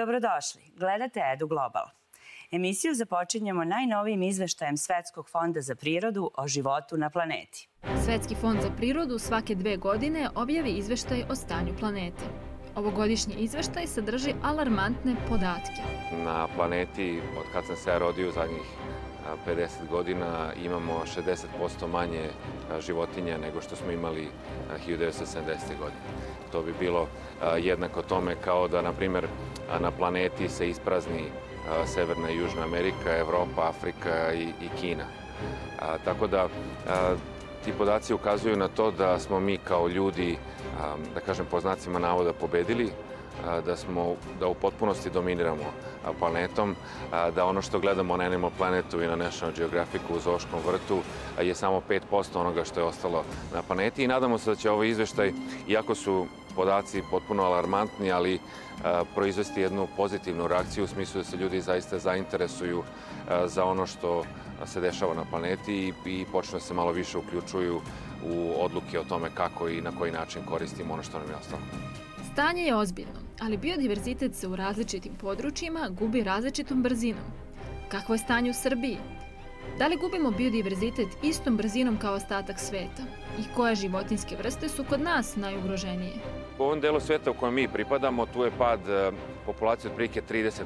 Dobrodošli, gledate Edu Global. Emisiju započinjemo najnovijim izveštajem Svetskog fonda za prirodu o životu na planeti. Svetski fond za prirodu svake dve godine objavi izveštaj o stanju planete. Ovogodišnji izveštaj sadrži alarmantne podatke. Na planeti, od kad sam se rodio u zadnjih 50 godina, imamo 60% manje životinja nego što smo imali 1970. godine. To bi bilo jednako tome kao da, na primer, na planeti se isprazni Severna i Južna Amerika, Evropa, Afrika i, i Kina. A, tako da a, ti podaci ukazuju na to da smo mi kao ljudi, a, da kažem po znacima navoda, pobedili, da smo da u potpunosti dominiramo planetom, da ono što gledamo na Animal Planetu i na National Geographicu u Zoškom vrtu je samo 5% onoga što je ostalo na planeti i nadamo se da će ovaj izveštaj, iako su podaci potpuno alarmantni, ali proizvesti jednu pozitivnu reakciju u smislu da se ljudi zaista zainteresuju za ono što se dešava na planeti i, i počne da se malo više uključuju u odluke o tome kako i na koji način koristimo ono što nam je ostalo. Stanje je ozbiljno, ali biodiverzitet se u različitim područjima gubi različitom brzinom. Kakvo je stanje u Srbiji? Da li gubimo biodiverzitet istom brzinom kao ostatak sveta? I koje životinske vrste su kod nas najugroženije? U ovom delu sveta u kojem mi pripadamo, tu je pad e, populacije od prilike 30%.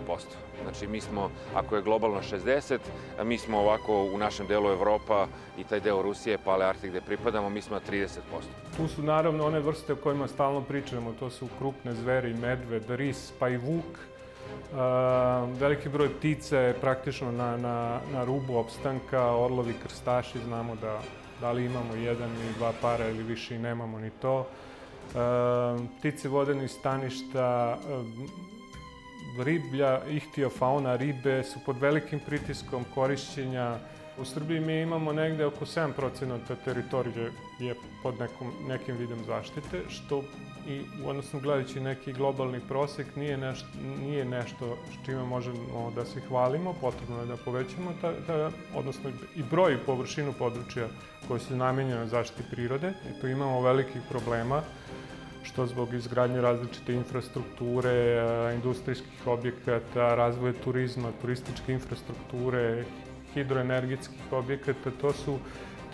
Znači, mi smo, ako je globalno 60, mi smo ovako u našem delu Evropa i taj deo Rusije, Palearktik gde pripadamo, mi smo na 30%. Tu su naravno one vrste o kojima stalno pričamo, to su krupne zveri, medved, ris, pa i vuk. Uh, veliki broj ptica je praktično na, na, na rubu opstanka, orlovi krstaši, znamo da da li imamo jedan ili dva para ili više i nemamo ni to. Ehm, ptice vodenih staništa, ehm, riblja, ihtiofauna, ribe su pod velikim pritiskom korišćenja. U Srbiji mi imamo negde oko 7% teritorije je pod nekom, nekim vidom zaštite, što i odnosno gledajući neki globalni prosek nije nešto, nije nešto s čime možemo da se hvalimo, potrebno je da povećamo ta, ta, odnosno i broj i površinu područja koje su namenjene zaštiti prirode. I tu imamo velikih problema što zbog izgradnje različite infrastrukture, industrijskih objekata, razvoja turizma, turističke infrastrukture, hidroenergetskih objekata, to su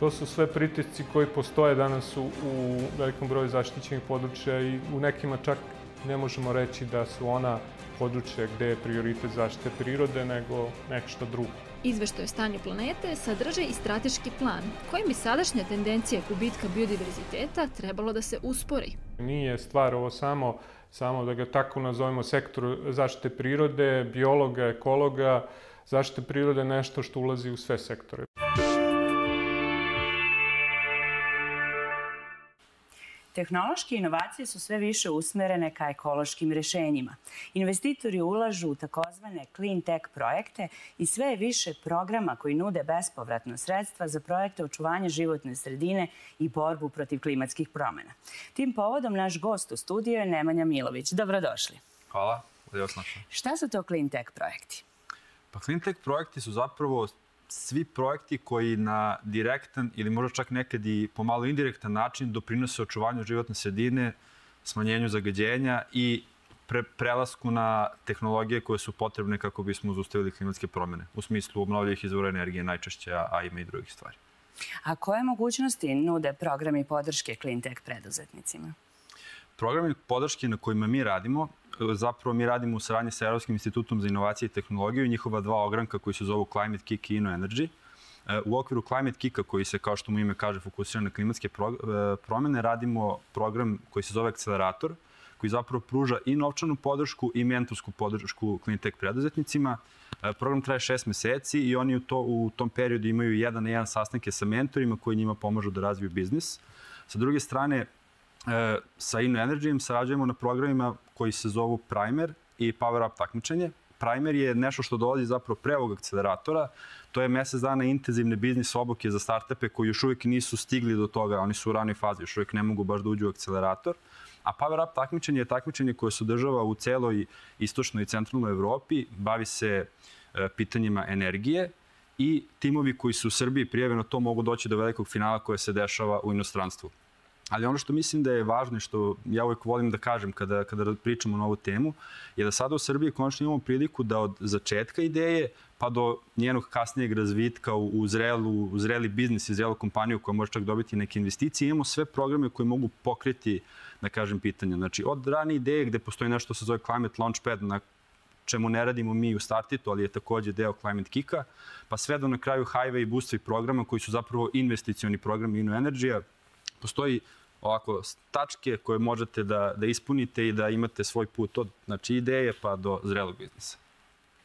To su sve pritisci koji postoje danas u, u velikom broju zaštićenih područja i u nekima čak ne možemo reći da su ona područja gde je prioritet zaštite prirode, nego nešto drugo. Izveštaj o stanju planete sadrže i strateški plan, kojim bi sadašnja tendencija gubitka biodiverziteta trebalo da se uspori. Nije stvar ovo samo, samo da ga tako nazovemo sektor zaštite prirode, biologa, ekologa, zaštite prirode je nešto što ulazi u sve sektore. Tehnološke inovacije su sve više usmerene ka ekološkim rešenjima. Investitori ulažu u takozvane clean tech projekte i sve je više programa koji nude bespovratno sredstva za projekte očuvanja životne sredine i borbu protiv klimatskih promena. Tim povodom naš gost u studiju je Nemanja Milović. Dobrodošli. Hvala, Šta su to clean tech projekti? Pa clean tech projekti su zapravo svi projekti koji na direktan ili možda čak nekad i pomalo indirektan način doprinose očuvanju životne sredine, smanjenju zagađenja i pre, prelasku na tehnologije koje su potrebne kako bismo zaustavili klimatske promene, u smislu obnovljivih izvora energije najčešće, a ima i drugih stvari. A koje mogućnosti nude programi podrške Cleantech preduzetnicima? Programi podrške na kojima mi radimo zapravo mi radimo u saradnji sa Evropskim institutom za inovacije i tehnologiju i njihova dva ogranka koji se zovu Climate Kick i Inno Energy. E, u okviru Climate Kicka, koji se, kao što mu ime kaže, fokusira na klimatske e, promene, radimo program koji se zove Akcelerator, koji zapravo pruža i novčanu podršku i mentorsku podršku cleantech preduzetnicima. E, program traje šest meseci i oni u, to, u tom periodu imaju jedan na jedan sastanke sa mentorima koji njima pomažu da razviju biznis. Sa druge strane, e, sa Inno Energy sarađujemo na programima koji se zovu Primer i Power Up takmičenje. Primer je nešto što dolazi zapravo pre ovog akceleratora. To je mesec dana intenzivne biznis obuke za startupe koji još uvijek nisu stigli do toga, oni su u ranoj fazi, još uvijek ne mogu baš da uđu u akcelerator. A Power Up takmičenje je takmičenje koje se održava u celoj istočnoj i centralnoj Evropi, bavi se e, pitanjima energije i timovi koji su u Srbiji prijavljeni to mogu doći do velikog finala koje se dešava u inostranstvu. Ali ono što mislim da je važno i što ja uvek volim da kažem kada, kada pričamo na ovu temu, je da sada u Srbiji konačno imamo priliku da od začetka ideje pa do njenog kasnijeg razvitka u, u, zrelu, u zreli biznis i zrelu kompaniju koja može čak dobiti neke investicije, imamo sve programe koje mogu pokriti, da kažem, pitanja. Znači, od rane ideje gde postoji nešto što se zove Climate Launchpad, na čemu ne radimo mi u Startitu, ali je takođe deo Climate Kika, pa sve do na kraju Highway i Boostway programa koji su zapravo investicioni programi Inno Energy-a. Postoji ovako tačke koje možete da, da ispunite i da imate svoj put od znači, ideje pa do zrelog biznisa.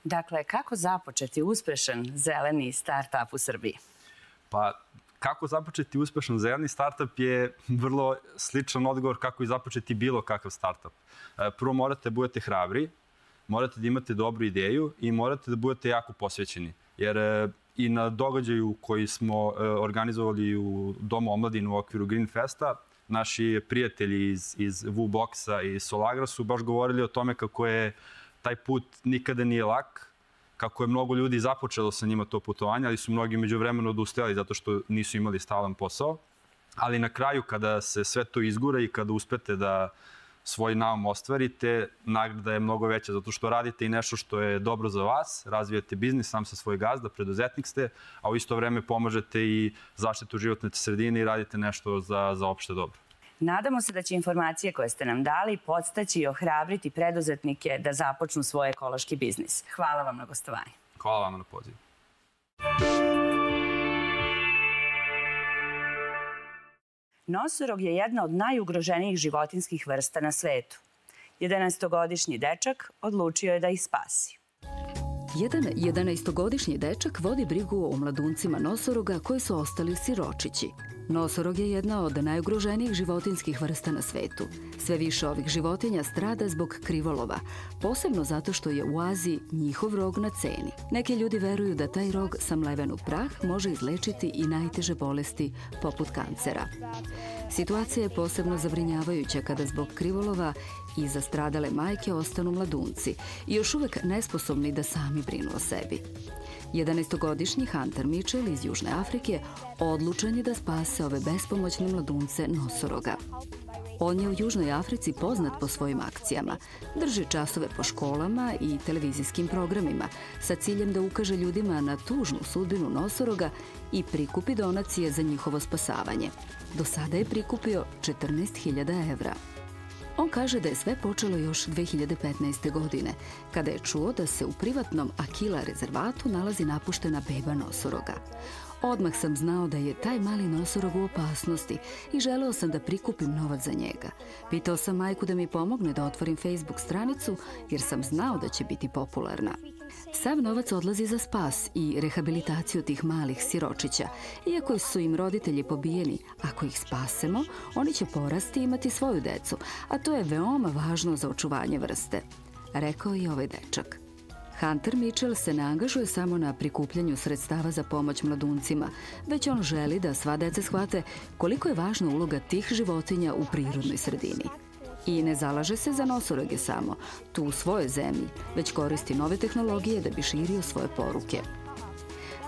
Dakle, kako započeti uspešan zeleni start-up u Srbiji? Pa, kako započeti uspešan zeleni startup je vrlo sličan odgovor kako i započeti bilo kakav startup. E, prvo morate da budete hrabri, morate da imate dobru ideju i morate da budete jako posvećeni. Jer e, i na događaju koji smo e, organizovali u Domu omladine u okviru Green Festa, naši prijatelji iz, iz Vuboxa i Solagra su baš govorili o tome kako je taj put nikada nije lak, kako je mnogo ljudi započelo sa njima to putovanje, ali su mnogi među vremenu odustajali zato što nisu imali stalan posao. Ali na kraju, kada se sve to izgura i kada uspete da svoj naum ostvarite, nagrada je mnogo veća zato što radite i nešto što je dobro za vas, razvijate biznis sam sa svoj gazda, preduzetnik ste, a u isto vreme pomažete i zaštitu životne sredine i radite nešto za, za opšte dobro. Nadamo se da će informacije koje ste nam dali podstaći i ohrabriti preduzetnike da započnu svoj ekološki biznis. Hvala vam na gostovanje. Hvala vam na pozivu. Nosorog je jedna od najugroženijih životinskih vrsta na svetu. 11-godišnji dečak odlučio je da ih spasi. Jedan 11-godišnji dečak vodi brigu o mladuncima nosoroga koji su ostali siročići. Nosorog je jedna od najugroženijih životinskih vrsta na svetu. Sve više ovih životinja strada zbog krivolova, posebno zato što je u Aziji njihov rog na ceni. Neki ljudi veruju da taj rog sa mleven u prah može izlečiti i najteže bolesti poput kancera. Situacija je posebno zabrinjavajuća kada zbog krivolova i za stradale majke ostanu mladunci još uvek nesposobni da sami brinu o sebi. 11-godišnji Hunter Mitchell iz Južne Afrike odlučen je da spase ove bespomoćne mladunce nosoroga. On je u Južnoj Africi poznat po svojim akcijama. Drži časove po školama i televizijskim programima sa ciljem da ukaže ljudima na tužnu sudbinu nosoroga i prikupi donacije za njihovo spasavanje. Do sada je prikupio 14.000 evra. On kaže da je sve počelo još 2015. godine, kada je čuo da se u privatnom Akila rezervatu nalazi napuštena beba nosoroga. Odmah sam znao da je taj mali nosorog u opasnosti i želeo sam da prikupim novac za njega. Pitao sam majku da mi pomogne da otvorim Facebook stranicu jer sam znao da će biti popularna. Sav novac odlazi za spas i rehabilitaciju tih malih siročića. Iako su im roditelji pobijeni, ako ih spasemo, oni će porasti i imati svoju decu, a to je veoma važno za očuvanje vrste, rekao je ovaj dečak. Hunter Mitchell se ne angažuje samo na prikupljanju sredstava za pomoć mladuncima, već on želi da sva deca shvate koliko je važna uloga tih životinja u prirodnoj sredini. I ne zalaže se za nosoroge samo, tu u svojoj zemlji, već koristi nove tehnologije da bi širio svoje poruke.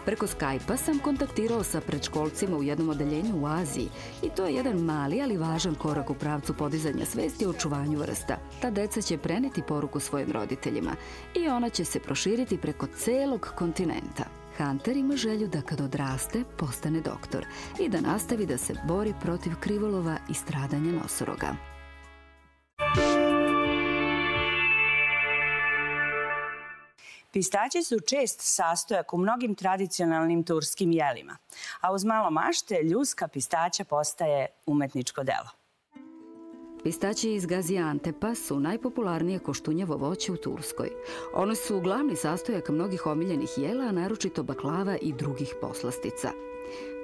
Preko Skype-a sam kontaktirao sa predškolcima u jednom odeljenju u Aziji i to je jedan mali, ali važan korak u pravcu podizanja svesti o očuvanju vrsta. Ta deca će preneti poruku svojim roditeljima i ona će se proširiti preko celog kontinenta. Hunter ima želju da kad odraste postane doktor i da nastavi da se bori protiv krivolova i stradanja nosoroga. Pistaći su čest sastojak u mnogim tradicionalnim turskim jelima, a uz malo mašte ljuska pistaća postaje umetničko delo. Pistaći iz Gaziantepa su najpopularnije koštunjavo voće u Turskoj. One su glavni sastojak mnogih omiljenih jela, naročito baklava i drugih poslastica.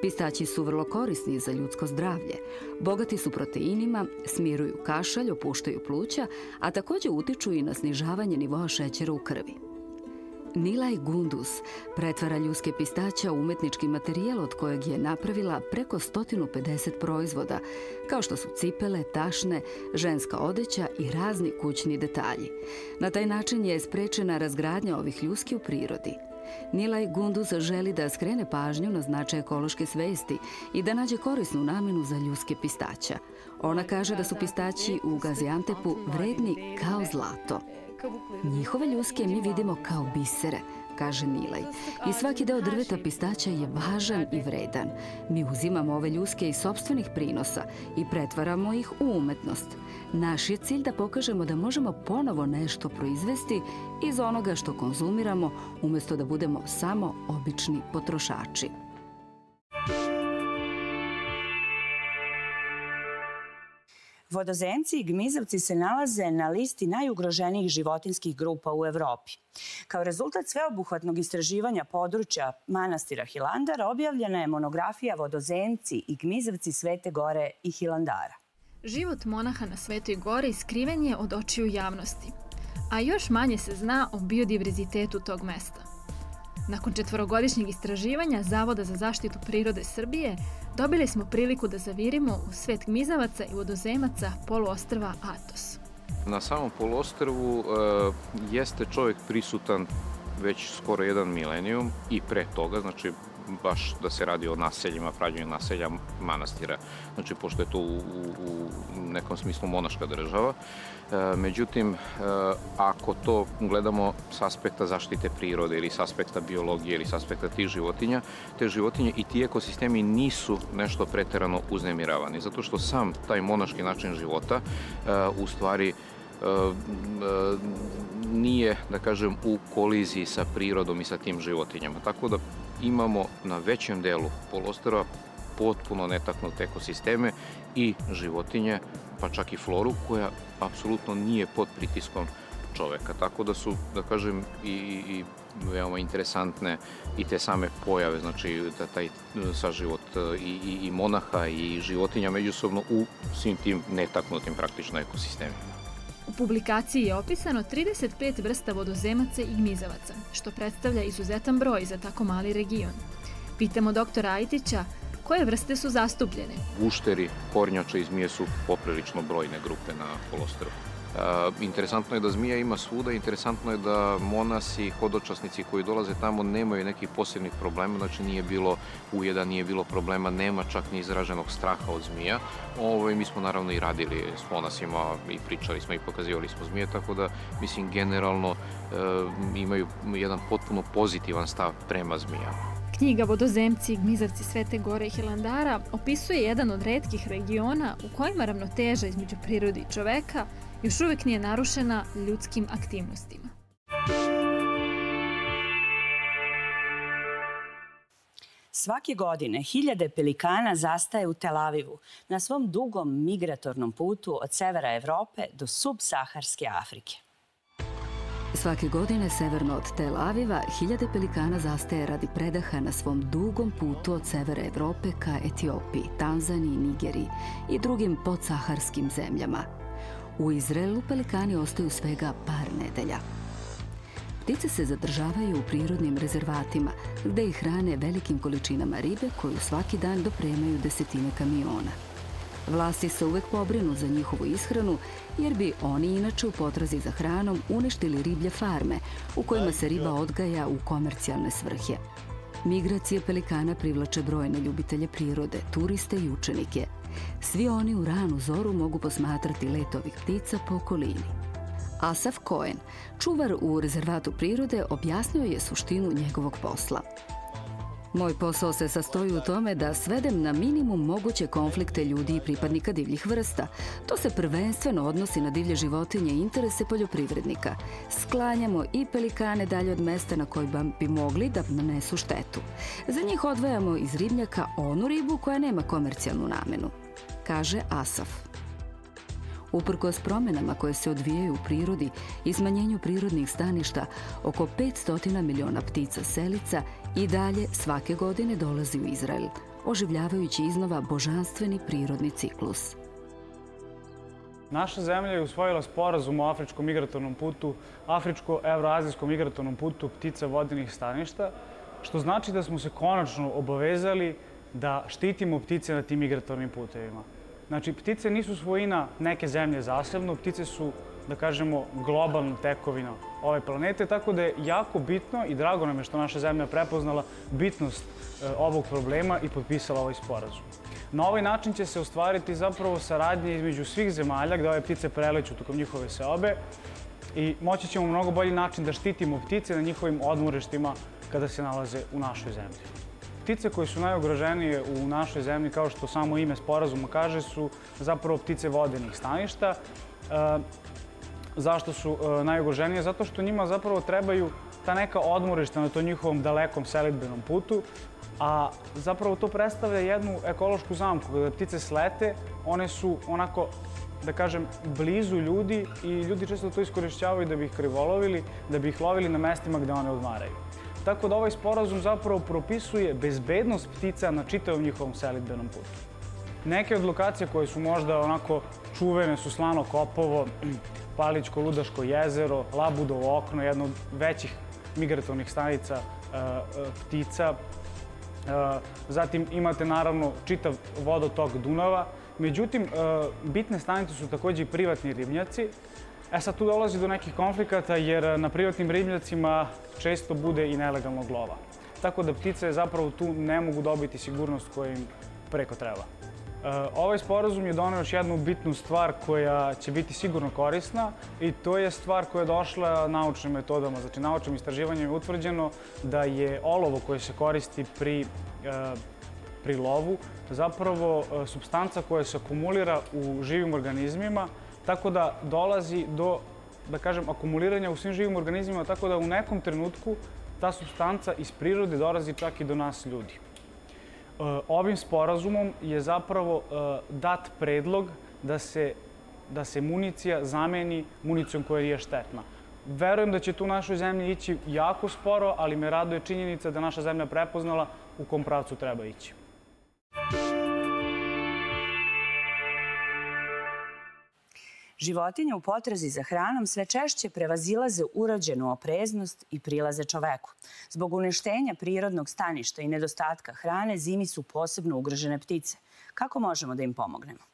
Pistaći su vrlo korisni za ljudsko zdravlje. Bogati su proteinima, smiruju kašalj, opuštaju pluća, a takođe utiču i na snižavanje nivoa šećera u krvi. Nilaj Gundus pretvara ljuske pistaća u umetnički materijal od kojeg je napravila preko 150 proizvoda, kao što su cipele, tašne, ženska odeća i razni kućni detalji. Na taj način je sprečena razgradnja ovih ljuski u prirodi. Nilaj Gunduz želi da skrene pažnju na značaj ekološke svesti i da nađe korisnu namenu za ljuske pistaća. Ona kaže da su pistaći u Gaziantepu vredni kao zlato. Njihove ljuske mi vidimo kao bisere – kaže Milaj. I svaki deo drveta pistaća je važan i vredan. Mi uzimamo ove ljuske iz sobstvenih prinosa i pretvaramo ih u umetnost. Naš je cilj da pokažemo da možemo ponovo nešto proizvesti iz onoga što konzumiramo, umesto da budemo samo obični potrošači. Vodozemci i gmizavci se nalaze na listi najugroženijih životinskih grupa u Evropi. Kao rezultat sveobuhvatnog istraživanja područja manastira Hilandara objavljena je monografija Vodozemci i gmizavci Svete Gore i Hilandara. Život monaha na Svetoj Gori skriven je od očiju javnosti, a još manje se zna o biodiverzitetu tog mesta. Nakon četvorogodišnjeg istraživanja Zavoda za zaštitu prirode Srbije, dobili smo priliku da zavirimo u svet gmizavaca i vodozemaca poluostrva Atos. Na samom poluostrvu e, jeste čovjek prisutan već skoro jedan milenijum i pre toga, znači baš da se radi o naseljima, prađenju naselja manastira. Znači, pošto je to u, u, u nekom smislu monaška država. E, međutim, e, ako to gledamo s aspekta zaštite prirode ili s aspekta biologije ili s aspekta tih životinja, te životinje i ti ekosistemi nisu nešto preterano uznemiravani. Zato što sam taj monaški način života e, u stvari e, e, nije, da kažem, u koliziji sa prirodom i sa tim životinjama. Tako da imamo na većem delu polostrava potpuno netaknute ekosisteme i životinje, pa čak i floru koja apsolutno nije pod pritiskom čoveka. Tako da su, da kažem, i, i veoma interesantne i te same pojave, znači da taj saživot i, i, i monaha i životinja međusobno u svim tim netaknutim praktično ekosistemima. U publikaciji je opisano 35 vrsta vodozemaca i gmizavaca, što predstavlja izuzetan broj za tako mali region. Pitamo doktora Ajtića koje vrste su zastupljene. Ušteri, kornjače i zmije su poprilično brojne grupe na polostrovu. Interesantno je da zmija ima svuda, interesantno je da monasi, hodočasnici koji dolaze tamo nemaju nekih posebnih problema, znači nije bilo ujeda, nije bilo problema, nema čak ni izraženog straha od zmija. Ovo, mi smo naravno i radili s monasima i pričali smo i pokazivali smo zmije, tako da mislim generalno e, imaju jedan potpuno pozitivan stav prema zmijama. Knjiga Vodozemci, Gmizavci Svete Gore i Hilandara opisuje jedan od redkih regiona u kojima ravnoteža između prirode i čoveka još uvek nije narušena ljudskim aktivnostima. Svake godine hiljade pelikana zastaje u Tel Avivu na svom dugom migratornom putu od severa Evrope do subsaharske Afrike. Svake godine severno od Tel Aviva hiljade pelikana zastaje radi predaha na svom dugom putu od severa Evrope ka Etiopiji, Tanzaniji, Nigeriji i drugim podsaharskim zemljama – U Izraelu pelikani ostaju svega par nedelja. Ptice se zadržavaju u prirodnim rezervatima, gde ih hrane velikim količinama ribe koju svaki dan dopremaju desetine kamiona. Vlasti se uvek pobrinu za njihovu ishranu, jer bi oni inače u potrazi za hranom uništili riblje farme u kojima se riba odgaja u komercijalne svrhe. Migracije pelikana privlače brojne ljubitelje prirode, turiste i učenike – Svi oni u ranu zoru mogu posmatrati let ovih ptica po okolini. Asaf Cohen, čuvar u rezervatu prirode, objasnio je suštinu njegovog posla. Moj posao se sastoji u tome da svedem na minimum moguće konflikte ljudi i pripadnika divljih vrsta. To se prvenstveno odnosi na divlje životinje i interese poljoprivrednika. Sklanjamo i pelikane dalje od mesta na koji bi mogli da nanesu štetu. Za njih odvajamo iz ribnjaka onu ribu koja nema komercijalnu namenu kaže Asaf. Uprkos promenama koje se odvijaju u prirodi i smanjenju prirodnih staništa, oko 500 miliona ptica selica i dalje svake godine dolazi u Izrael, oživljavajući iznova božanstveni prirodni ciklus. Naša zemlja je usvojila sporazum o Afričkom migratornom putu, Afričko-Evroazijskom migratornom putu ptica vodenih staništa, što znači da smo se konačno obavezali da štitimo ptice na tim migratornim putevima. Znači, ptice nisu svojina neke zemlje zasebno, ptice su da kažemo, globalna tekovina ove planete, tako da je jako bitno i drago nam je što naša zemlja prepoznala bitnost e, ovog problema i potpisala ovaj sporazum. Na ovaj način će se ostvariti zapravo saradnje između svih zemalja gde ove ptice preleću tokom njihove seobe i moći ćemo u mnogo bolji način da štitimo ptice na njihovim odmorištima kada se nalaze u našoj zemlji. Ptice koje su najugroženije u našoj zemlji, kao što samo ime sporazuma kaže, su zapravo ptice vodenih staništa. E, zašto su e, najugroženije? Zato što njima zapravo trebaju ta neka odmorišta na to njihovom dalekom selitbenom putu, a zapravo to predstavlja jednu ekološku zamku. Kada ptice slete, one su onako da kažem, blizu ljudi i ljudi često to iskorišćavaju da bi ih krivolovili, da bi ih lovili na mestima gde one odmaraju. Tako da ovaj sporazum zapravo propisuje bezbednost ptica na čitavom njihovom selitbenom putu. Neke od lokacija koje su možda onako čuvene su Slano Kopovo, Palićko Ludaško jezero, Labudovo okno, jedno od većih migratornih stanica e, e, ptica. E, zatim imate naravno čitav vodotok Dunava. Međutim, bitne stanice su takođe i privatni ribnjaci. E sad tu dolazi do nekih konflikata jer na privatnim ribnjacima često bude i nelegalnog lova. Tako da ptice zapravo tu ne mogu dobiti sigurnost koja im preko treba. E, ovaj sporazum je donao još jednu bitnu stvar koja će biti sigurno korisna i to je stvar koja je došla naučnim metodama. Znači, naučnim istraživanjem je utvrđeno da je olovo koje se koristi pri, e, pri lovu zapravo substanca koja se akumulira u živim organizmima, tako da dolazi do, da kažem, akumuliranja u svim živim organizmima, tako da u nekom trenutku ta substanca iz prirode dolazi čak i do nas ljudi. E, ovim sporazumom je zapravo e, dat predlog da se, da se municija zameni municijom koja je štetna. Verujem da će tu našoj zemlji ići jako sporo, ali me raduje činjenica da naša zemlja prepoznala u kom pravcu treba ići. Životinje u potrazi za hranom sve češće prevazilaze urađenu opreznost i prilaze čoveku. Zbog uništenja prirodnog staništa i nedostatka hrane zimi su posebno ugrožene ptice. Kako možemo da im pomognemo?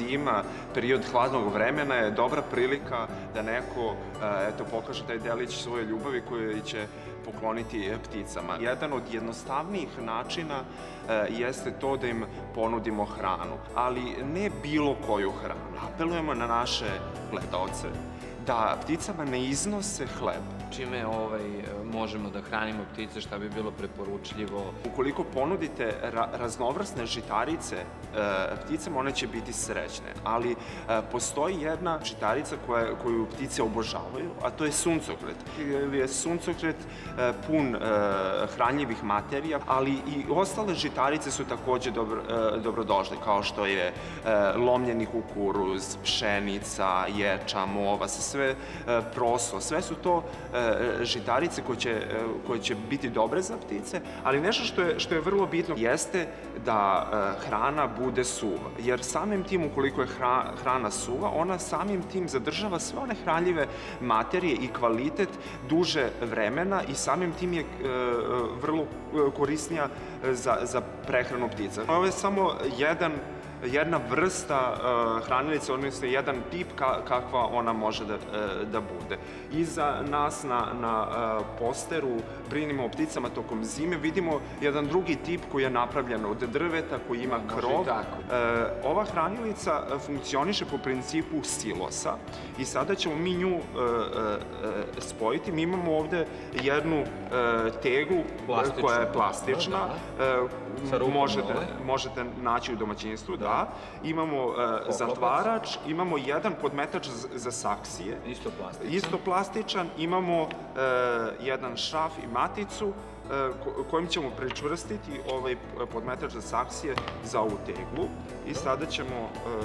Zima, period hladnog vremena je dobra prilika da neko e, eto, pokaže taj delić svoje ljubavi koju će pokloniti pticama. Jedan od jednostavnijih načina e, jeste to da im ponudimo hranu, ali ne bilo koju hranu. Apelujemo na naše gledalce da pticama ne iznose hleb. Čime ovaj, možemo da hranimo ptice, šta bi bilo preporučljivo? Ukoliko ponudite ra raznovrsne žitarice e, pticama, one će biti srećne. Ali e, postoji jedna žitarica koja, koju ptice obožavaju, a to je suncokret. Je suncokret e, pun e, hranljivih materija, ali i ostale žitarice su takođe dobro, e, dobrodošle, kao što je e, lomljeni kukuruz, pšenica, ječa, mova, sve proso, sve su to žitarice koje će, e, koje će biti dobre za ptice, ali nešto što je, što je vrlo bitno jeste da hrana bude suva, jer samim tim ukoliko je hrana suva, ona samim tim zadržava sve one hranljive materije i kvalitet duže vremena i samim tim je vrlo korisnija za, za prehranu ptica. Ovo je samo jedan jedna vrsta uh, hranilice, odnosno jedan tip ka, kakva ona može da, uh, da bude. Iza nas na, na uh, posteru brinimo o pticama tokom zime, vidimo jedan drugi tip koji je napravljen od drveta, koji ima krov. Ova hranilica funkcioniše po principu silosa i sada ćemo mi nju spojiti. Mi imamo ovde jednu Plastična. koja je plastična. Da, da. Možete, možete naći u domaćinstvu, da da. Imamo uh, zatvarač, imamo jedan podmetač za saksije. Isto plastičan. Isto plastičan. Imamo uh, jedan šraf i maticu uh, kojim ćemo prečvrstiti ovaj podmetač za saksije za ovu teglu i sada ćemo uh,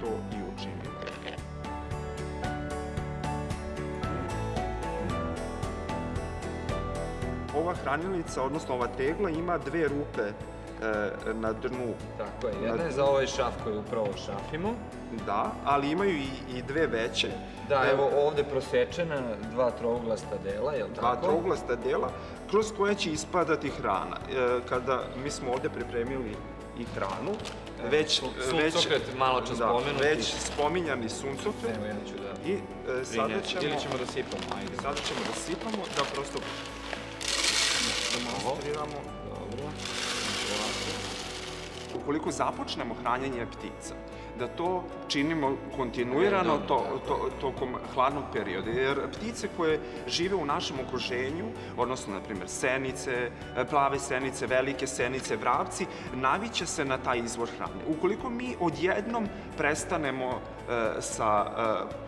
to i učiniti. Ova hranilica, odnosno ova tegla, ima dve rupe e, na dnu. Tako je, jedna je za ovaj šaf koji upravo šafimo. Da, ali imaju i, i dve veće. Da, evo ovde prosečena dva trouglasta dela, je li tako? Dva trouglasta dela, kroz koje će ispadati hrana. E, kada mi smo ovde pripremili i hranu, već, suncokret malo čas da, spomenuti. Već spominjani suncokret. Evo ja ću da... I e, sada ćemo... Ili ćemo da sipamo, ajde. Sada ćemo da sipamo, da prosto demonstriramo. Dobro. Ukoliko započnemo hranjenje ptica, da to činimo kontinuirano to, to, tokom hladnog perioda. Jer ptice koje žive u našem okruženju, odnosno, na primjer, senice, plave senice, velike senice, vrapci, naviće se na taj izvor hrane. Ukoliko mi odjednom prestanemo e, sa e.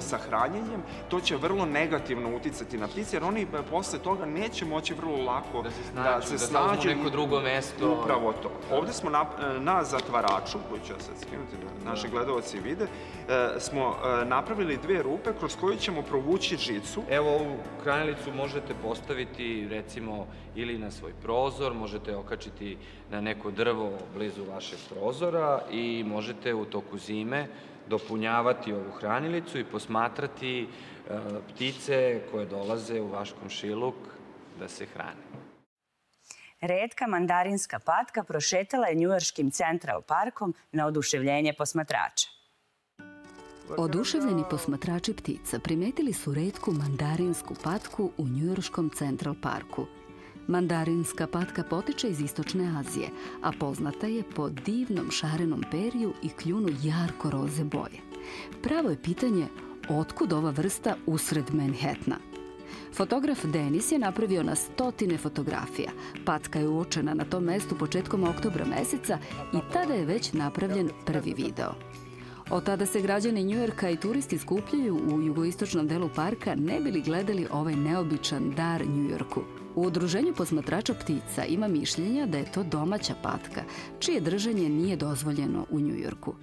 sa hranjenjem, to će vrlo negativno uticati na ptice, jer oni e, posle toga neće moći vrlo lako da se snađu, da, se da snađu neko drugo mesto. Upravo to. Ovde smo na, na zatvaraču, koji ću ja sad skinuti da naši gledalci vide, e, smo e, napravili dve rupe kroz koje ćemo provući žicu. Evo ovu hranilicu možete postaviti recimo ili na svoj prozor, možete okačiti na neko drvo blizu vašeg prozora i možete u toku zime dopunjavati ovu hranilicu i posmatrati e, ptice koje dolaze u vaš komšiluk da se hrane. Redka mandarinska patka prošetala je Njujorskim Central parkom na oduševljenje posmatrača. Oduševljeni posmatrači ptica primetili su redku mandarinsku patku u Njujorskom Central parku. Mandarinska patka potiče iz Istočne Azije, a poznata je po divnom šarenom periju i kljunu jarko roze boje. Pravo je pitanje otkud ova vrsta usred Manhattana – Fotograf Denis je napravio na stotine fotografija. Patka je uočena na tom mestu početkom oktobra meseca i tada je već napravljen prvi video. Od tada se građani Njujorka i turisti skupljaju u jugoistočnom delu parka ne bili gledali ovaj neobičan dar Njujorku. U udruženju posmatrača ptica ima mišljenja da je to domaća patka, čije držanje nije dozvoljeno u Njujorku.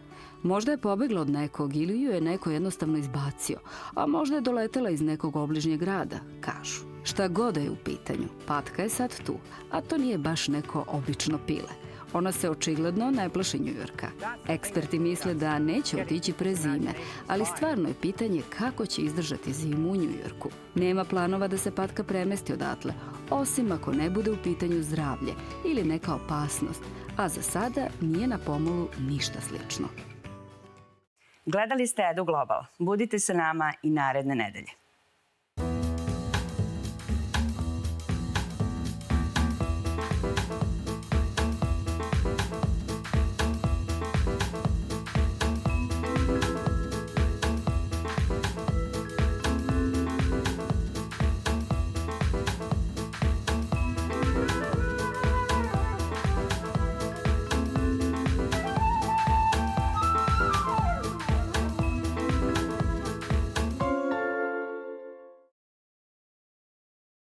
Možda je pobegla od nekog ili ju je neko jednostavno izbacio, a možda je doletela iz nekog obližnjeg grada, kažu. Šta god da je u pitanju, patka je sad tu, a to nije baš neko obično pile. Ona se očigledno ne plaši Njujorka. Eksperti misle da neće otići pre zime, ali stvarno je pitanje kako će izdržati zimu u Njujorku. Nema planova da se patka premesti odatle, osim ako ne bude u pitanju zdravlje ili neka opasnost, a za sada nije na pomolu ništa slično. Gledali ste Edu Global. Budite sa nama i naredne nedelje.